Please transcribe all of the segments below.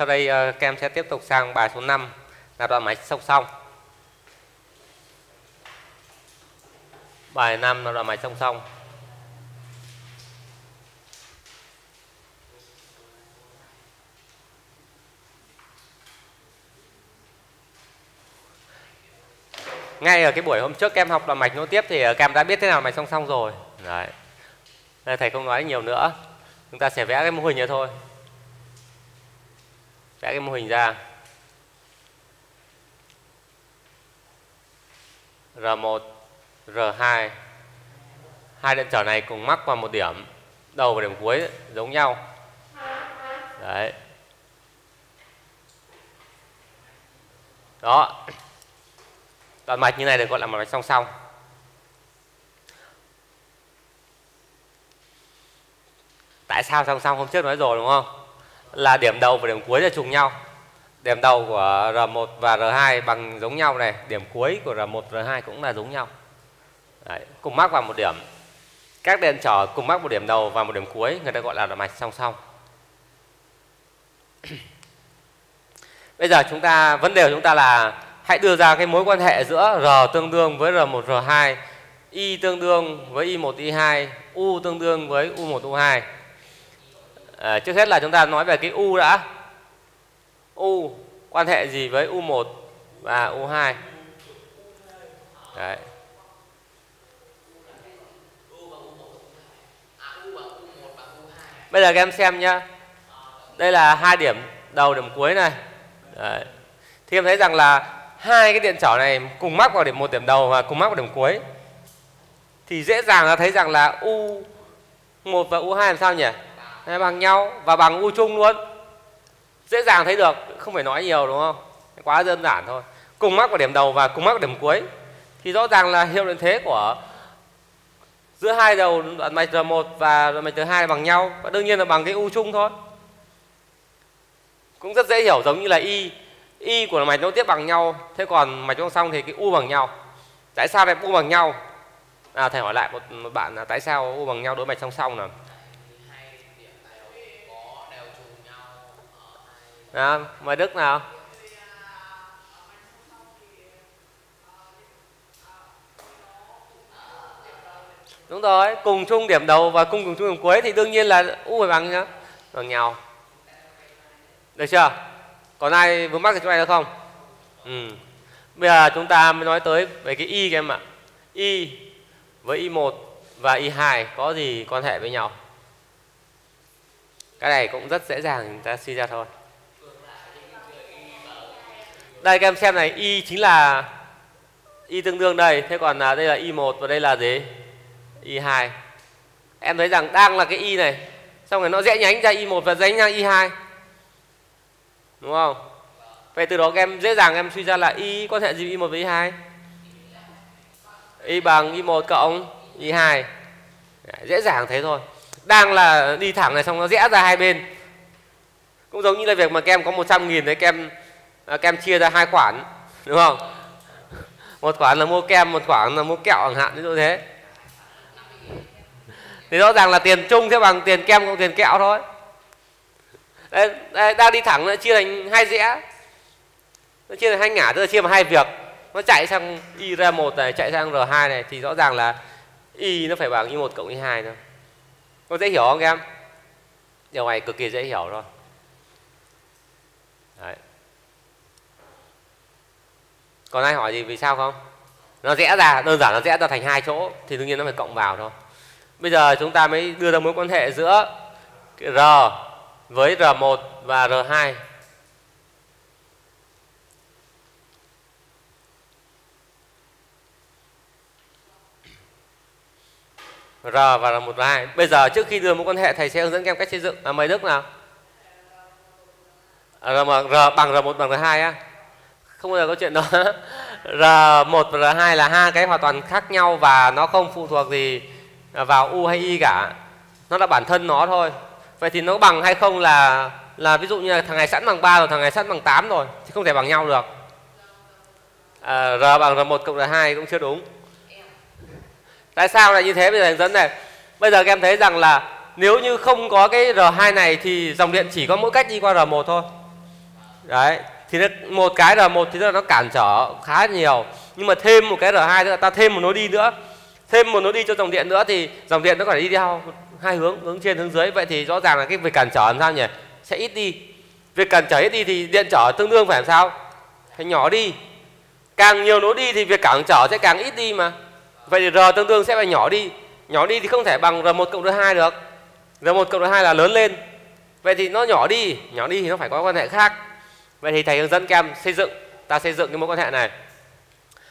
Sau đây ờ, các em sẽ tiếp tục sang bài số 5 là đoạn máy song song. Bài 5 là đoạn máy song song. ngay ở cái buổi hôm trước các em học đoạn mạch nối tiếp thì ờ, các em đã biết thế nào mạch song song rồi. Đấy. Đây, thầy không nói nhiều nữa. Chúng ta sẽ vẽ cái mô hình này thôi vẽ cái mô hình ra. R1 R2 hai. Điện trở này cùng mắc vào một điểm đầu và điểm cuối giống nhau. Đấy. Đó. Đoạn mạch như này được gọi là một mạch song song. Tại sao song song? Hôm trước nói rồi, đúng không? Là điểm đầu và điểm cuối là trùng nhau. Điểm đầu của R1 và R2 bằng giống nhau này điểm cuối của R1 R2 cũng là giống nhau. Đấy, cùng mắc vào một điểm. Các đèn trở cùng mắc một điểm đầu và một điểm cuối người ta gọi là mạch song song. Bây giờ chúng ta vấn đề của chúng ta là hãy đưa ra cái mối quan hệ giữa R tương đương với R1 R2 Y tương đương với Y1 Y2 U tương đương với U1 U2 à, trước hết là chúng ta nói về cái U đã. U quan hệ gì với U1 và U2 Đấy. Bây giờ các em xem nhá. Đây là hai điểm đầu điểm cuối này. Đấy. Thì em thấy rằng là hai cái điện trở này cùng mắc vào điểm một điểm đầu và cùng mắc vào điểm cuối. Thì dễ dàng là thấy rằng là u 1 và u 2 làm sao nhỉ? Bằng nhau và bằng u chung luôn. Dễ dàng thấy được không phải nói nhiều đúng không? Quá đơn giản thôi. Cùng mắc vào điểm đầu và cùng mắc vào điểm cuối. Thì rõ ràng là hiệu điện thế của giữa hai đầu đoạn mạch R1 và đoạn mạch R2 bằng nhau và đương nhiên là bằng cái u chung thôi. Cũng rất dễ hiểu giống như là y y của mạch nối tiếp bằng nhau. Thế còn mạch nối xong thì cái u bằng nhau. Tại sao lại u bằng nhau? À, thầy hỏi lại một, một bạn là tại sao u bằng nhau đối mạch song song nào? À, mời đức nào? Đúng rồi cùng chung điểm đầu và cùng cùng chung điểm cuối thì đương nhiên là u phải bằng nhá. Bằng nhau được chưa? Còn ai vướng mắc thì chỗ này được không? Ừ. bây giờ chúng ta mới nói tới về cái y các em ạ. Y với y 1 và y 2 có gì quan hệ với nhau? Cái này cũng rất dễ dàng chúng ta suy ra thôi đây, các em xem này, y chính là, y tương đương đây. Thế còn là đây là y 1 và đây là gì? Y 2 em thấy rằng đang là cái y này. Xong rồi nó rẽ nhánh ra y 1 và rẽ nhánh ra y 2 đúng không? Vậy từ đó các em dễ dàng em suy ra là y có hệ gì y 1 với y 2 y bằng y 1 cộng y 2 dễ dàng thế thôi. Đang là đi thẳng này, xong nó rẽ ra hai bên. Cũng giống như là việc mà các em có 100 nghìn đấy, các em à, kem chia ra hai khoản đúng không? Một khoản là mua kem một khoản là mua kẹo chẳng hạn ví dụ thế. Thì rõ ràng là tiền chung sẽ bằng tiền kem cộng tiền kẹo thôi. Đây, đây, đang đi thẳng nó chia thành hai rẽ nó chia thành hai ngả tức là chia vào hai việc. Nó chạy sang y ra một này chạy sang r 2 này thì rõ ràng là y nó phải bằng y một cộng y hai thôi. Có dễ hiểu không em? Điều này cực kỳ dễ hiểu rồi Đấy còn ai hỏi gì vì sao không? Nó rẽ ra đơn giản nó rẽ ra thành hai chỗ thì đương nhiên nó phải cộng vào thôi. Bây giờ chúng ta mới đưa ra mối quan hệ giữa r với R1 và R2 R và R1 và 2 Bây giờ trước khi đưa mối quan hệ thầy sẽ hướng dẫn các em cách xây dựng. À, mấy Đức nào? R, R bằng R1 bằng R2 á. Không bao giờ có chuyện đó. R1 và R2 là hai cái hoàn toàn khác nhau Và nó không phụ thuộc gì vào U hay Y cả. Nó là bản thân nó thôi. Vậy thì nó bằng hay không là là ví dụ như là thằng này sẵn bằng 3 rồi thằng này sẵn bằng 8 rồi thì không thể bằng nhau được. À, r bằng r1 cộng r2 cũng chưa đúng. Tại sao lại như thế? Bây giờ dẫn này. Bây giờ các em thấy rằng là nếu như không có cái r2 này thì dòng điện chỉ có mỗi cách đi qua r1 thôi. Đấy thì một cái R1 thì nó cản trở khá nhiều. Nhưng mà thêm một cái R2 nữa, ta thêm một nối đi nữa. Thêm một nối đi cho dòng điện nữa thì dòng điện nó phải đi theo hai hướng hướng trên, hướng dưới. Vậy thì rõ ràng là cái việc cản trở làm sao nhỉ? Sẽ ít đi. Việc cản trở ít đi thì điện trở tương đương phải làm sao? Phải nhỏ đi. Càng nhiều nối đi thì việc cản trở sẽ càng ít đi mà. Vậy thì r tương đương sẽ phải nhỏ đi. Nhỏ đi thì không thể bằng r1 cộng r2 được. R1 cộng r2 là lớn lên. Vậy thì nó nhỏ đi. Nhỏ đi thì nó phải có quan hệ khác vậy thì thầy hướng dẫn các em xây dựng ta xây dựng cái mối quan hệ này.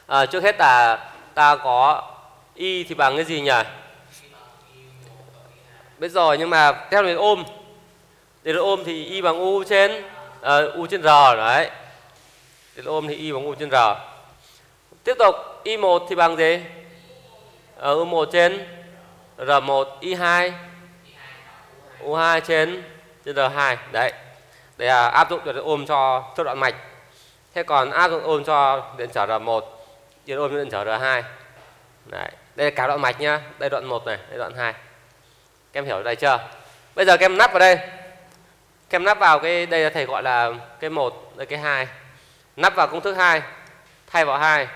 À, trước hết là ta có y thì bằng cái gì nhỉ? Biết rồi nhưng mà theo mình ôm. Để được ôm thì y bằng u trên uh, u trên r đấy. Để ôm thì y bằng u trên r. Tiếp tục y 1 thì bằng gì? Ở u 1 trên r 1 y 2 u 2 trên trên r 2 đấy đây là áp dụng điện ôm cho chốt đoạn mạch. Thế còn áp dụng ôm cho điện trở r 1 điện ôm cho điện trở r 2 đấy đây là cả đoạn mạch nhá. Đây đoạn 1 này đây đoạn 2 các em hiểu đây chưa? Bây giờ các em nắp vào đây. Các em nắp vào cái đây là thầy gọi là cái 1, đây cái 2. nắp vào công thức 2 thay vào 2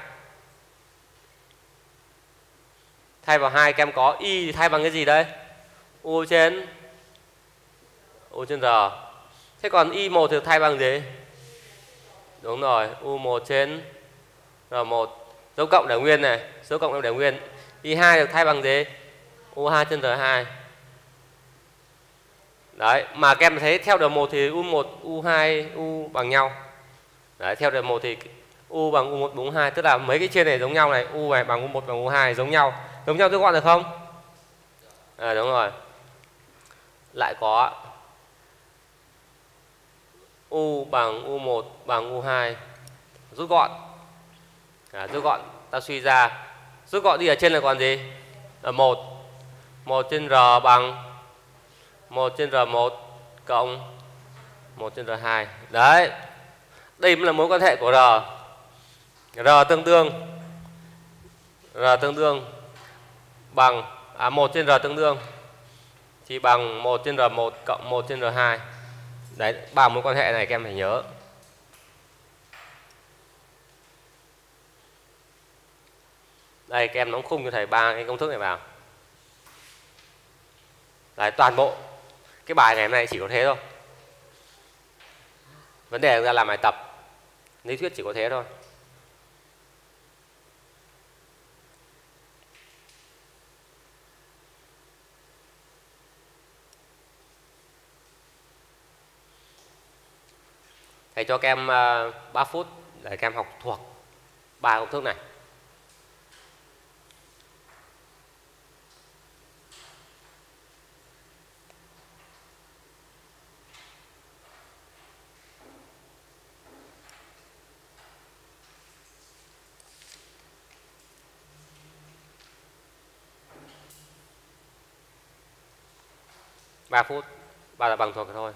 thay vào 2 các em có y thay bằng cái gì đây? U trên u trên r thế còn y 1 thì thay bằng gì? Đúng rồi u 1 trên r 1 dấu cộng để nguyên này dấu cộng để nguyên. Y 2 được thay bằng gì? U 2 trên r 2 đấy mà các em thấy theo đợt 1 thì u1 u2 u bằng nhau. Đấy theo đợt 1 thì u bằng u1 bằng u2 tức là mấy cái trên này giống nhau này u này bằng u1 bằng u2 giống nhau. Giống nhau tôi gọn được không? À, đúng rồi. Lại có u bằng u1 bằng u2 rút gọn à, rút gọn ta suy ra rút gọn đi ở trên là còn gì là một một trên r bằng 1 trên R1 cộng 1 trên R2. Đấy. Đây là mối quan hệ của R. R tương đương R tương đương bằng à 1 trên R tương đương thì bằng 1 trên R1 cộng 1 trên R2. Đấy, ba mối quan hệ này các em phải nhớ. Đây các em đóng khung cho thầy ba cái công thức này vào. Đấy, toàn bộ cái bài ngày hôm nay chỉ có thế thôi vấn đề là làm bài tập lý thuyết chỉ có thế thôi thầy cho các em ờ, uh, 3 phút để các em học thuộc ba công thức này. Ba phút ba là bằng thuộc thôi.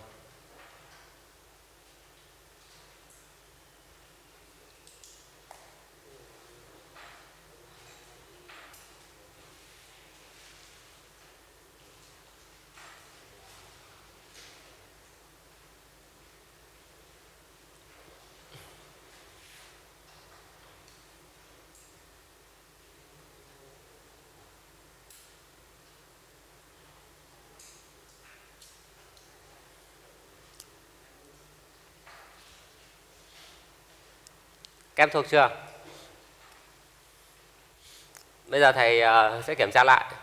Các em thuộc chưa? Bây giờ thầy ờ, sẽ kiểm tra lại.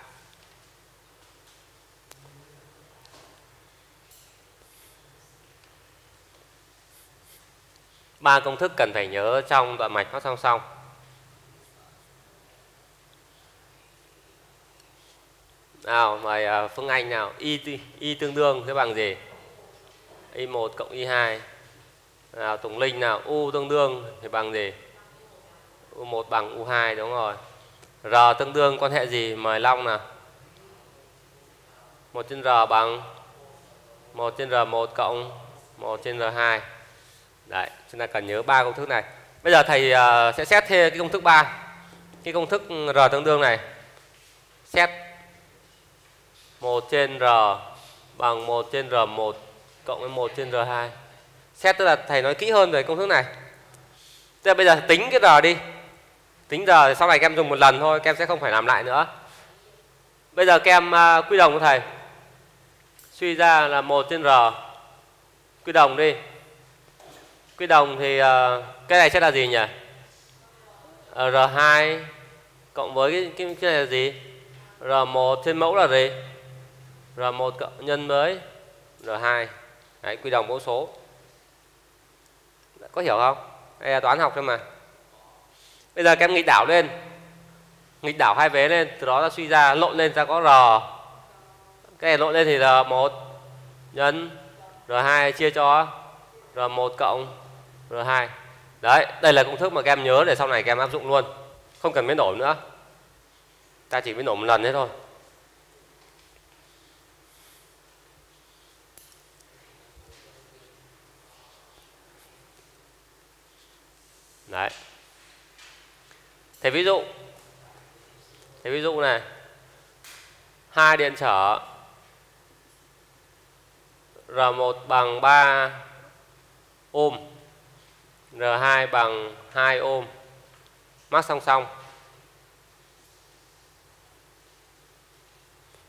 Ba công thức cần phải nhớ trong đoạn mạch phát song song. Nào, mời ờ, Phương Anh nào. Y, y tương đương sẽ bằng gì? Y1 cộng Y2 nào tổng Linh nào U tương đương thì bằng gì? U1 bằng U2 đúng rồi. R tương đương quan hệ gì? Mời Long nào 1 trên R bằng 1 trên R1 cộng 1 trên R2 Đấy, chúng ta cần nhớ ba công thức này. Bây giờ thầy uh, sẽ xét thêm cái công thức 3 Cái công thức R tương đương này. Xét 1 trên R bằng 1 trên R1 cộng với 1 trên R2 xét tức là thầy nói kỹ hơn về công thức này. Tức là bây giờ tính cái r đi. Tính giờ thì sau này các em dùng một lần thôi các em sẽ không phải làm lại nữa. Bây giờ các em uh, quy đồng của thầy. Suy ra là một trên r. Quy đồng đi. Quy đồng thì uh, cái này sẽ là gì nhỉ? À, r2 cộng với cái, cái, cái này là gì? R1 trên mẫu là gì? R1 cộng nhân với r2 Đấy, quy đồng mẫu số có hiểu không? Đây là toán học thôi mà. Bây giờ các em nghịch đảo lên. Nghịch đảo hai vế lên, từ đó ta suy ra, lộn lên, ta có r. Cái này lộn lên thì r 1 nhân r 2 chia cho r 1 cộng r 2 đấy, đây là công thức mà các em nhớ để sau này các em áp dụng luôn. Không cần biến đổi nữa. Ta chỉ biến đổi một lần thế thôi. Đấy. Thế ví dụ thế ví dụ này hai điện trở R1 bằng 3 ôm R2 bằng 2 ôm mắc song song.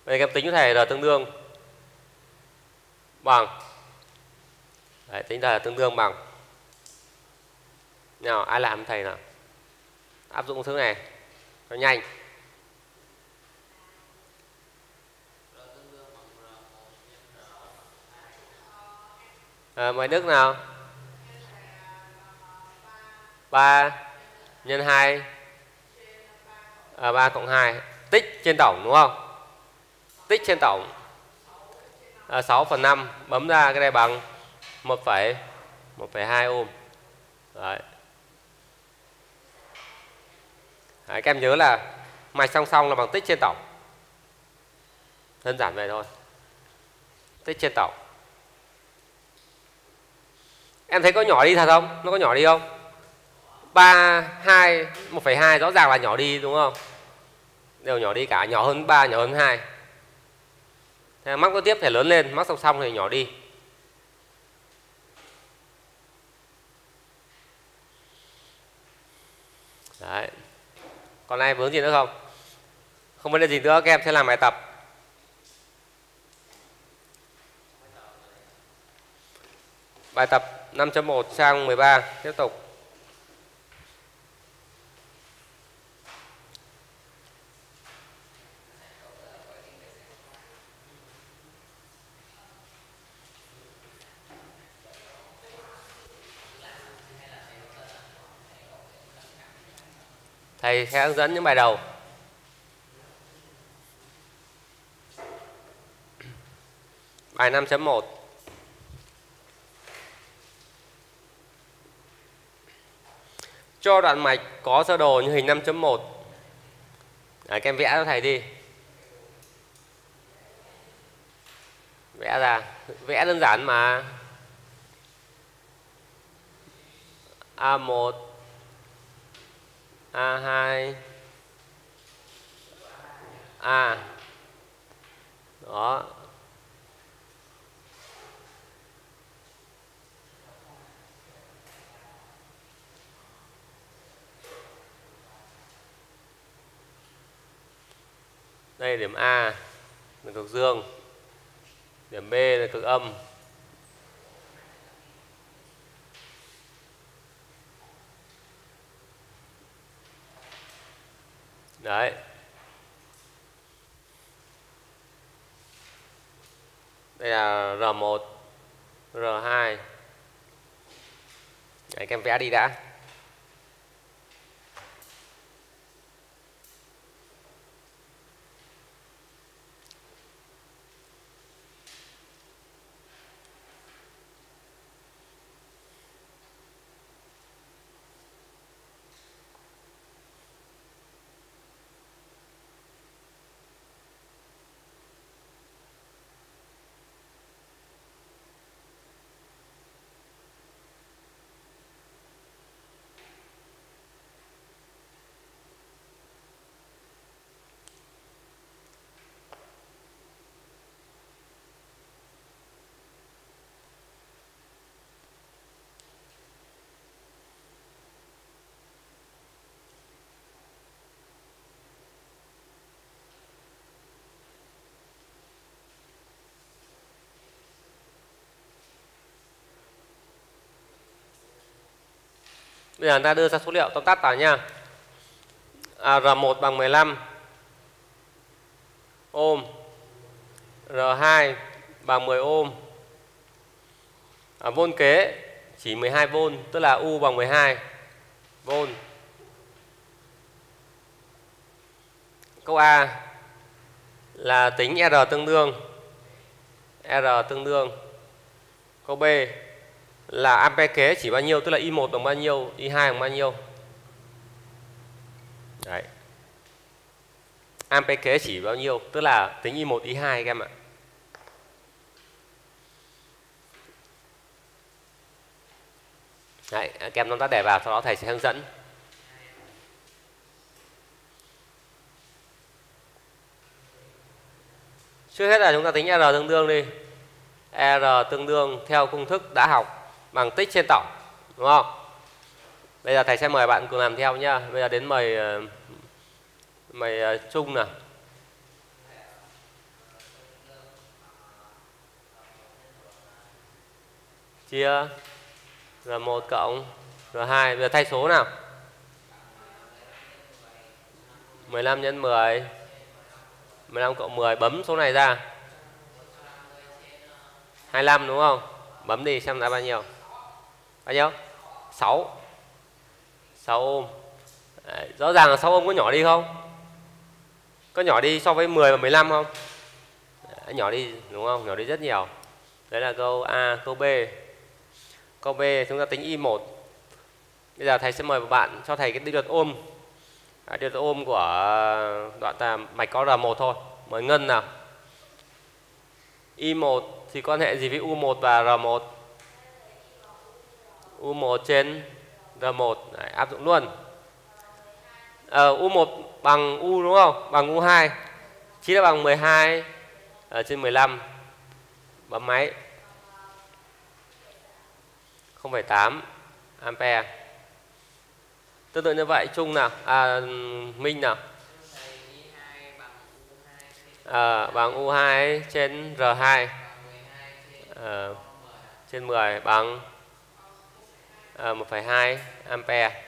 Vậy em tính có thể R tương đương bằng. Đấy, tính là tương đương bằng nào ai làm thầy nào? Áp dụng thứ này. Nó nhanh. À, mời đức nào? 3 nhân 2 à, 3 cộng 2 tích trên tổng đúng không? Tích trên tổng. Ờ, à, 6 phần 5 bấm ra cái này bằng 1, 1,2 ôm Đấy. Đấy, các em nhớ là mạch song song là bằng tích trên tổng. Đơn giản vậy thôi. Tích trên tổng. Em thấy có nhỏ đi thật không? Nó có nhỏ đi không? 3, 2, 1,2 rõ ràng là nhỏ đi đúng không? Đều nhỏ đi cả nhỏ hơn 3 nhỏ hơn 2 Thế mắc có tiếp thể lớn lên mắc song song thì nhỏ đi. Đấy còn ai vướng gì nữa không? Không vấn đề gì nữa, các em sẽ làm bài tập. Bài tập 5.1 trang 13 tiếp tục. Thầy sẽ hướng dẫn những bài đầu. Bài 5.1 cho đoạn mạch có sơ đồ như hình 5.1 à, các em vẽ cho thầy đi. Vẽ ra. Vẽ đơn giản mà. A1 A2 A. Đó. Đây điểm A là cực dương. Điểm B là cực âm. Đấy. Đây là R1 R2 đấy, các em vẽ đi đã. Bây giờ ta đưa ra số liệu tóm tắt vào nha. À, R1 bằng 15 ôm R2 bằng 10 ôm à, vôn kế chỉ 12 v tức là U bằng 12 v câu A là tính R tương đương. R tương đương. Câu B là ampe kế chỉ bao nhiêu tức là i1 bằng bao nhiêu i2 bằng bao nhiêu? Đấy. Ampe kế chỉ bao nhiêu tức là tính i1 i2 các em ạ. Đấy, các em chúng ta để vào sau đó thầy sẽ hướng dẫn. Trước hết là chúng ta tính R tương đương đi. R tương đương theo công thức đã học bằng tích trên tổng đúng không? Bây giờ thầy sẽ mời bạn cùng làm theo nhá. Bây giờ đến mời ờ, mời ờ, Trung nào. Chia R1 cộng R2 bây giờ thay số nào? 15 nhân 10 15 cộng 10 bấm số này ra. 25 đúng không? Bấm đi xem là bao nhiêu bao nhiêu? 6 6 ôm. Đấy, rõ ràng là 6 ôm có nhỏ đi không? Có nhỏ đi so với 10 và 15 không? Đấy, nhỏ đi đúng không? Nhỏ đi rất nhiều. Đấy là câu A câu B. Câu B chúng ta tính Y1 bây giờ thầy sẽ mời bạn cho thầy cái định luật ôm. À, định luật ôm của đoạn là mạch có R1 thôi. Mời Ngân nào. Y1 thì quan hệ gì với U1 và R1 U1 trên R1 Đấy, áp dụng luôn. Ờ, à, U1 bằng U đúng không? Bằng U2 chỉ là bằng 12 ở ờ, trên 15 bấm máy. 0,8 ampere. Tương tự như vậy Trung nào? À, minh nào? À, bằng U2 trên R2 à, trên 10 bằng À, 1,2 ampere.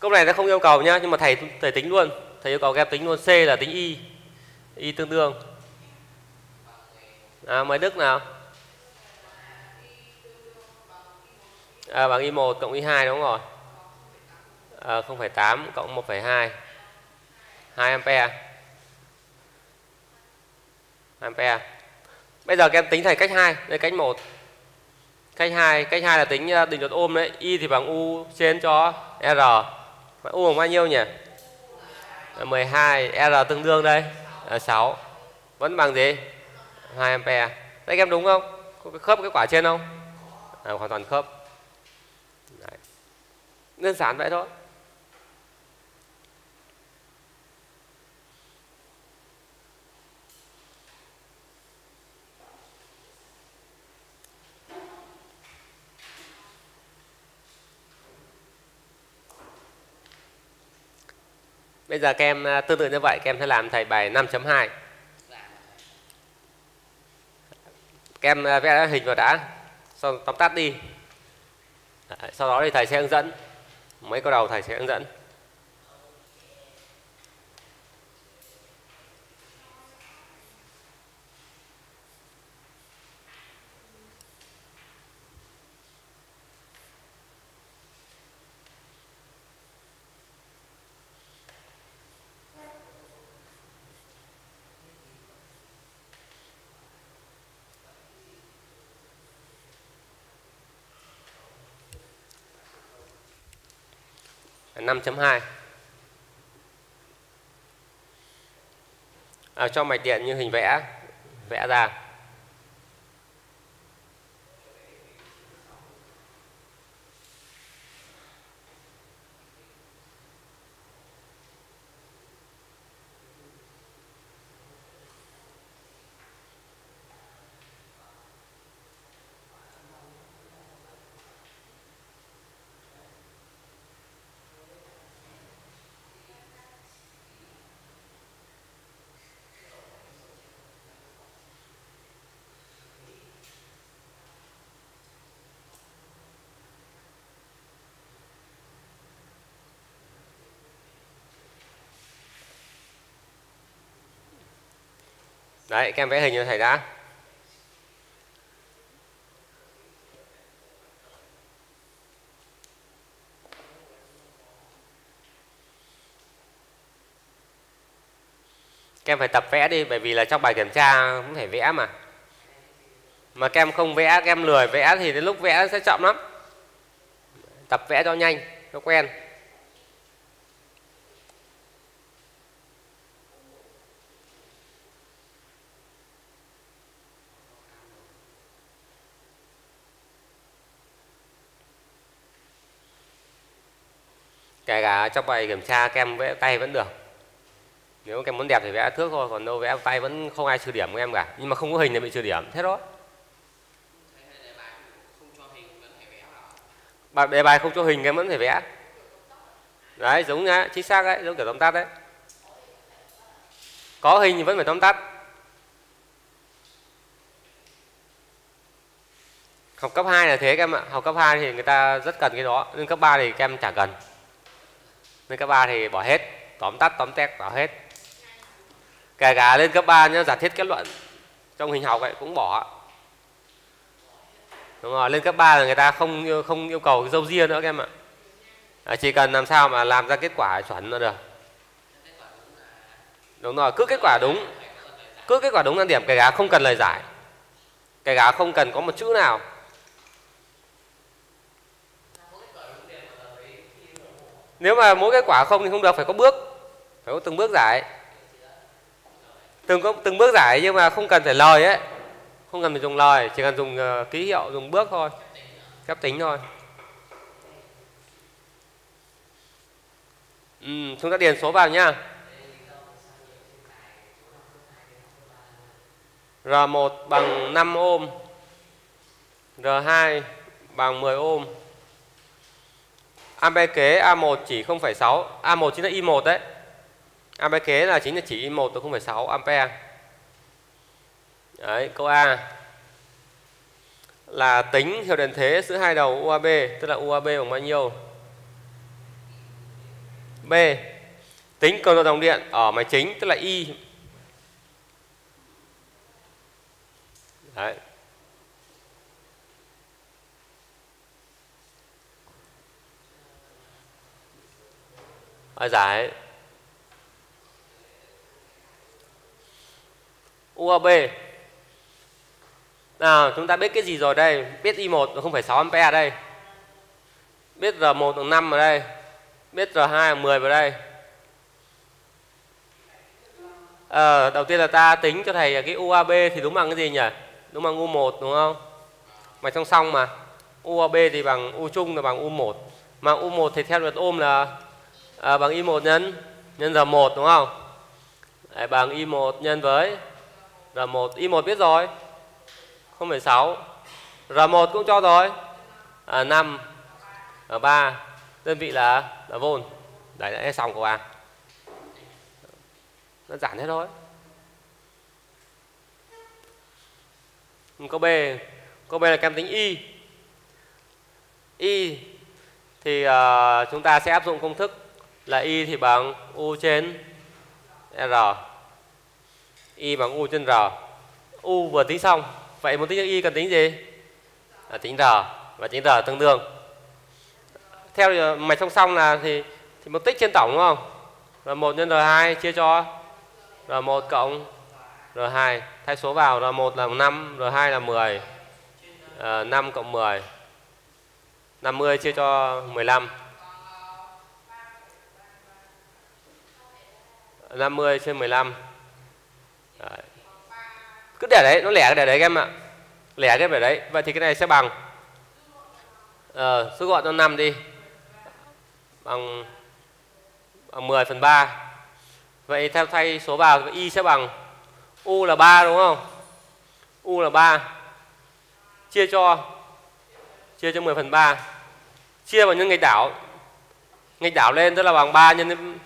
Câu này nó không yêu cầu nhá nhưng mà thầy thầy tính luôn. Thầy yêu cầu các em tính luôn C là tính Y Y tương đương. À, mời Đức nào? À, bằng Y1 cộng Y2 đúng rồi. À, 0,8 cộng 1,2 2 ampere. Ampere. Bây giờ các em tính thầy cách 2 đây cách 1 cách 2 cách 2 là tính à, định luật ôm đấy. Y thì bằng u trên cho r. Mà u bằng bao nhiêu nhỉ? 12 r tương đương đây. À, 6 vẫn bằng gì? 2 ampere. Đấy các em đúng không? Có khớp cái quả trên không? À, hoàn toàn khớp. Đấy. đơn giản vậy thôi. Bây giờ các em à, tương tự như vậy, các em sẽ làm thầy bài 5.2 Các em à, vẽ hình vào đã. Sau tóm tắt đi. Sau đó thì thầy sẽ hướng dẫn. Mấy câu đầu thầy sẽ hướng dẫn. 5.2 à, cho mạch điện như hình vẽ vẽ ra. Đấy, các em vẽ hình cho thầy đã. Các em phải tập vẽ đi, bởi vì là trong bài kiểm tra cũng phải vẽ mà. Mà các em không vẽ, các em lười vẽ thì đến lúc vẽ sẽ chậm lắm. Tập vẽ cho nhanh, cho quen. Kể trong bài kiểm tra các em vẽ tay vẫn được. Nếu các em muốn đẹp thì vẽ thước thôi, còn đâu vẽ tay vẫn không ai trừ điểm của em cả. Nhưng mà không có hình thì bị trừ điểm, thế đó bài đề bài không cho hình em vẫn phải vẽ. Đấy, giống nhá chính xác đấy, giống kiểu tóm tắt đấy. Có hình thì vẫn phải tóm tắt. Học cấp 2 là thế các em ạ. Học cấp 2 thì người ta rất cần cái đó, nhưng cấp 3 thì các em chả cần lên cấp 3 thì bỏ hết tóm tắt tóm tét bỏ hết. Kể cả lên cấp 3 nhá giả thiết kết luận trong hình học ấy cũng bỏ. Đúng rồi lên cấp 3 là người ta không không yêu cầu dâu ria nữa các em ạ. À, chỉ cần làm sao mà làm ra kết quả chuẩn là được. Đúng rồi cứ kết quả đúng cứ kết quả đúng là điểm kể cả không cần lời giải kể cả không cần có một chữ nào. Nếu mà mỗi kết quả không thì không được phải có bước. Phải có từng bước giải. Từng có từng bước giải nhưng mà không cần phải lời ấy. Không cần phải dùng lời chỉ cần dùng uh, ký hiệu dùng bước thôi. Phép tính thôi. Ừ, chúng ta điền số vào nhá R1 bằng 5 ôm R2 bằng 10 ôm Ampe kế A1 chỉ 0,6 A1 chính là I1 đấy Ampe kế là chính là chỉ I1 từ 0,6 ampe Đấy, câu A là tính hiệu điện thế giữa hai đầu UAB, tức là UAB bằng bao nhiêu? B. Tính cường độ dòng điện ở máy chính, tức là I. Đấy. Bài giải. UAB nào chúng ta biết cái gì rồi đây? Biết I1 là 0,6 A đây. Biết R1 bằng 5 ở đây. Biết R2 bằng 10 vào đây. À, đầu tiên là ta tính cho thầy cái UAB thì đúng bằng cái gì nhỉ? Đúng bằng U1 đúng không? Mà song song mà. UAB thì bằng U chung là bằng U1 mà U1 thì theo luật ôm là à, bằng y1 nhân nhân R1 đúng không? Đấy, bằng y1 nhân với R1 y1 biết rồi 0,6 R1 cũng cho rồi. À, 5 ở 3 đơn vị là là vôn. Đấy đã xong câu A nó giản thế thôi. Câu B câu B là kem tính Y. Y thì uh, chúng ta sẽ áp dụng công thức là Y thì bằng U trên R Y bằng U trên R U vừa tính xong Vậy muốn tính y cần tính gì? À, tính r và tính r tương đương. Theo ờ, mạch song song là thì thì một tích trên tổng đúng không? R1 nhân R2 chia cho R1 cộng R2 thay số vào R1 là 5, R2 là 10. À, 5 cộng 10. 50 chia cho 15. 50 trên 15. Đấy. Cứ để đấy nó lẻ cái để đấy em ạ. Lẻ cái để đấy vậy thì cái này sẽ bằng. Ờ, số gọn cho 5 đi. Bằng, bằng 10 phần 3 vậy theo thay số vào thì y sẽ bằng u là 3 đúng không? U là 3 chia cho chia cho 10 phần 3 chia vào những nghịch đảo. Nghịch đảo lên tức là bằng 3 nhân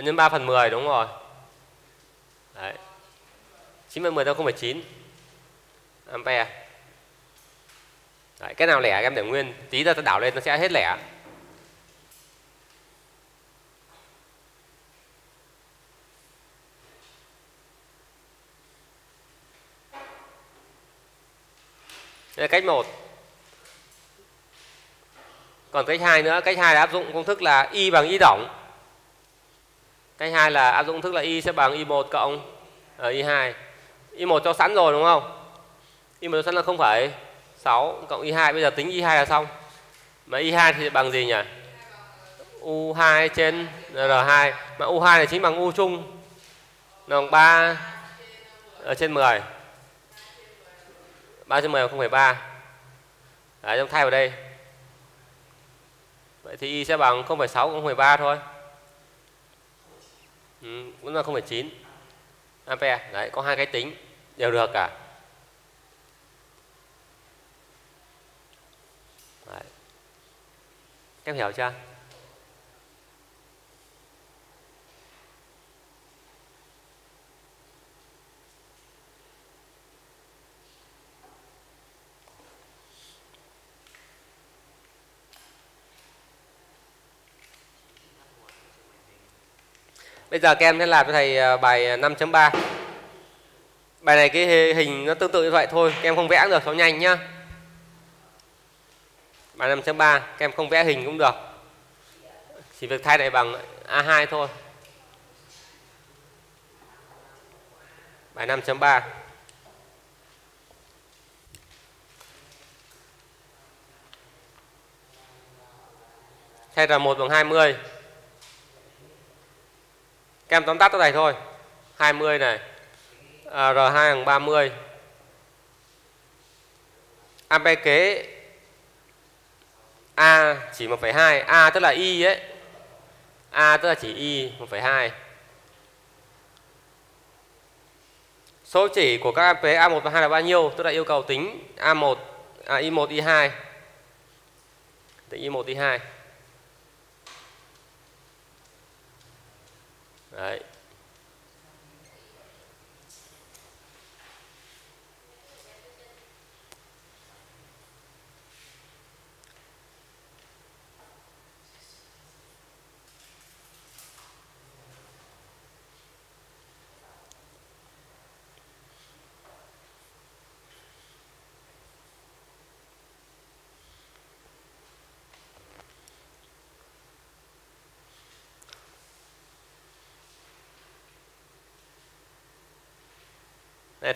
Ờ, nhân 3 phần 10 đúng rồi. Đấy. 9 phần 10 đâu 0,9 ampere. Đấy, cái nào lẻ em để nguyên. Tí nữa ta đảo lên nó sẽ hết lẻ. Đây là cách 1 còn cách 2 nữa cách 2 áp dụng công thức là y bằng y tổng cách hai là áp dụng công thức là y sẽ bằng y 1 cộng ở y 2 y 1 cho sẵn rồi đúng không? Y 1 cho sẵn là không phải 6 cộng y 2 bây giờ tính y 2 là xong. Mà y 2 thì bằng gì nhỉ? U2 trên r2 mà u2 này chính bằng u chung. Nó bằng 3 ở trên 10 3 trên 10 là 0,3 Đấy, trong thay vào đây. Vậy thì y sẽ bằng 0,6 cộng 0,3 thôi ừ, Cũng là 0,9 ampere Đấy, có hai cái tính đều được cả Đấy. Em hiểu chưa? Bây giờ các em sẽ làm cho thầy ờ, bài ờ, 5.3 Bài này cái hình nó tương tự như vậy thôi Các em không vẽ được, nó nhanh nhá. Bài 5.3 Các em không vẽ hình cũng được. Chỉ việc thay này bằng A2 thôi. Bài 5.3 Thay là 1 bằng 20 các em tóm tắt cái đây thôi. 20 này. À, R2 bằng 30 ampe kế A chỉ 1,2 A tức là Y ấy. A tức là chỉ Y 1,2 Số chỉ của các ampe A1 và 2 là bao nhiêu? Tức là yêu cầu tính A1 à, Y1 Y2 Tính Y1 Y2 Đấy.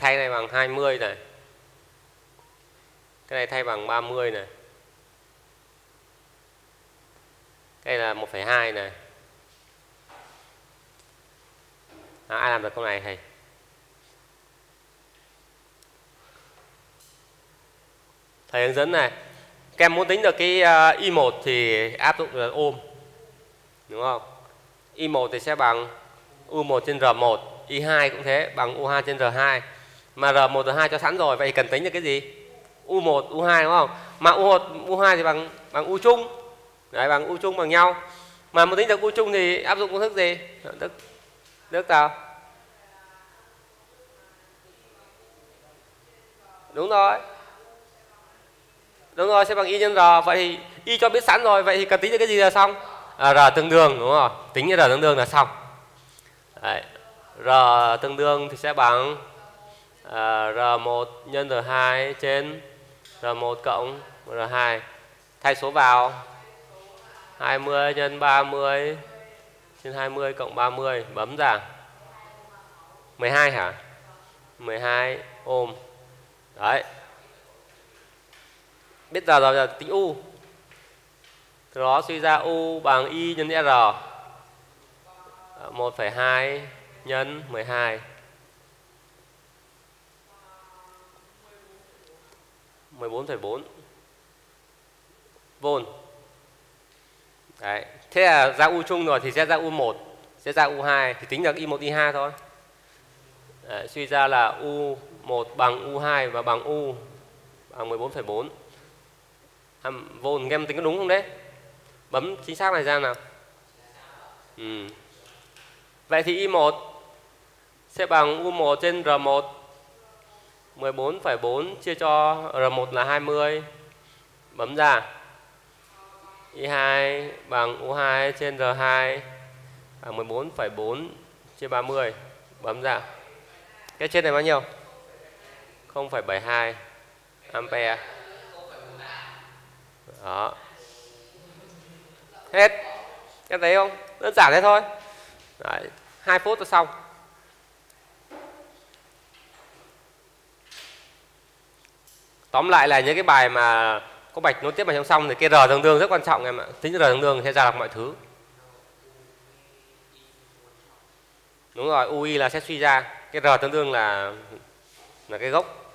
Thay này bằng 20 này. Cái này thay bằng 30 này. cái này là 1,2 này. À, ai làm được câu này thầy? Thầy hướng dẫn này. Các em muốn tính được cái ờ, uh, Y1 thì áp dụng là ôm. Đúng không? Y1 thì sẽ bằng U1 trên R1 Y2 cũng thế bằng U2 trên R2 mà R1 R2 cho sẵn rồi vậy thì cần tính được cái gì? U1 U2 đúng không? Mà U1 U2 thì bằng bằng U chung. Đấy bằng U chung bằng nhau. Mà muốn tính được U chung thì áp dụng công thức gì? Thức thức nào? Đúng rồi. Đúng rồi sẽ bằng y nhân r vậy thì y cho biết sẵn rồi vậy thì cần tính được cái gì là xong? À, r tương đương đúng không? Tính như r tương đương là xong. Đấy. r tương đương thì sẽ bằng à, R1 nhân R2 trên R1 cộng R2 thay số vào. 20 nhân 30 trên 20 cộng 30 bấm ra. 12 hả? 12 ôm đấy. Biết giờ rồi giờ tính U. Từ đó suy ra U bằng Y nhân R. 1,2 nhân 12 14,4 V Đấy. Thế là ra U chung rồi thì sẽ ra U1 sẽ ra U2 thì tính được Y1 Y2 thôi. Đấy, suy ra là U1 bằng U2 và bằng U bằng 14,4 à, vôn em tính có đúng không đấy? Bấm chính xác này ra nào. Ừ. vậy thì Y1 sẽ bằng U1 trên R1 14,4 chia cho R1 là 20 bấm ra. Y2 bằng U2 trên R2 bằng 14,4 chia 30 bấm ra. Cái trên này bao nhiêu? 0,72 ampere. Đó. Hết. Em thấy không? Đơn giản thế thôi. Đấy, 2 phút là xong. Tóm lại là những cái bài mà có bạch nối tiếp vào trong xong thì cái r tương đương rất quan trọng em ạ. Tính r tương đương sẽ ra được mọi thứ. Đúng rồi ui là sẽ suy ra. Cái r tương đương là là cái gốc.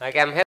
Đấy, các em hết